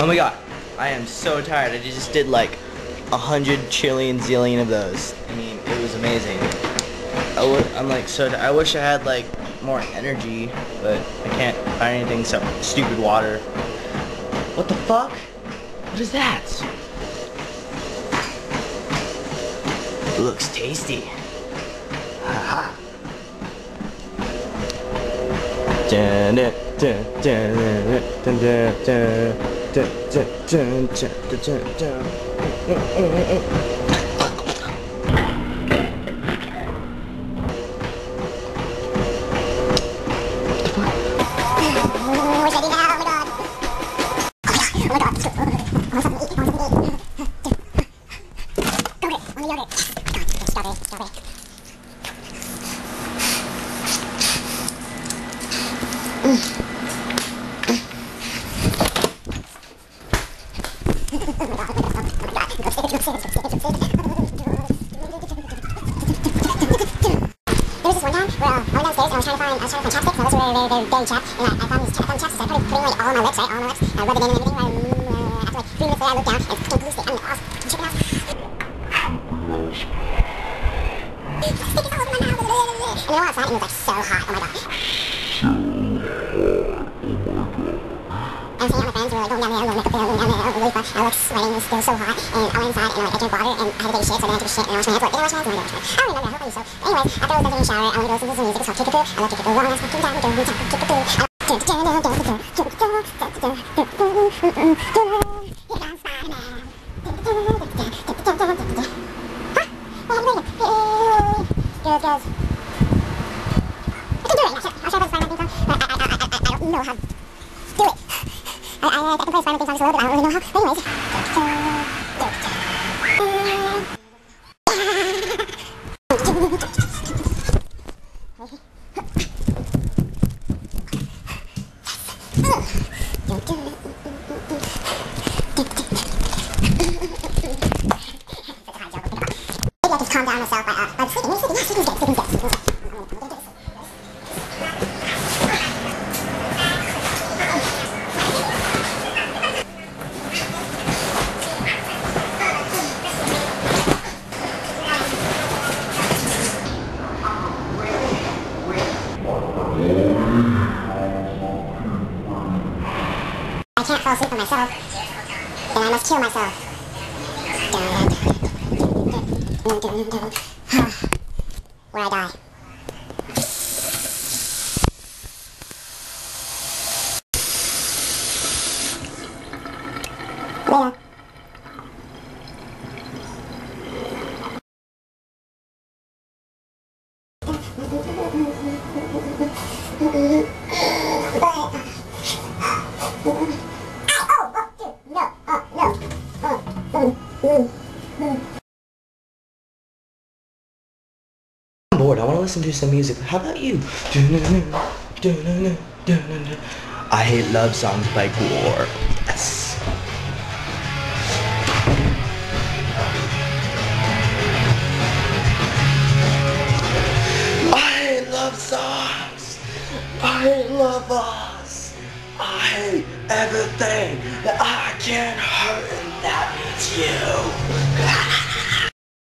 Oh my god, I am so tired. I just did like a hundred trillion zillion of those. I mean, it was amazing. I'm like so. I wish I had like more energy, but I can't find anything except stupid water. What the fuck? What is that? It looks tasty. Haha. Dun, Mm. And it was, like so hot. Oh my god. I was sweating, it was still so hot, and I went inside and like I drank water and I had to take a shit, so then I took a shit and I washed my hands. What, did I wash my hands? I didn't wash my hands. I don't remember, I hope I did so. Anyways, after I was done taking a shower, I went to listen to some music, it's called Kickapoo. I love Kickapoo. Long ass fucking time, don't talk Kickapoo. Girls, girls. I can do it. I'll try, to Spider-Man theme song, but I, I, I, I, I don't know how. Oh, I, I, I can play Spider-Man theme song just a little bit, I don't really know how. Maybe I can't fall asleep on myself. Then I must kill myself. Where I die. Bored. I want to listen to some music. How about you? I hate love songs by Gore. I hate love us. I hate everything that I can hurt, and that means you.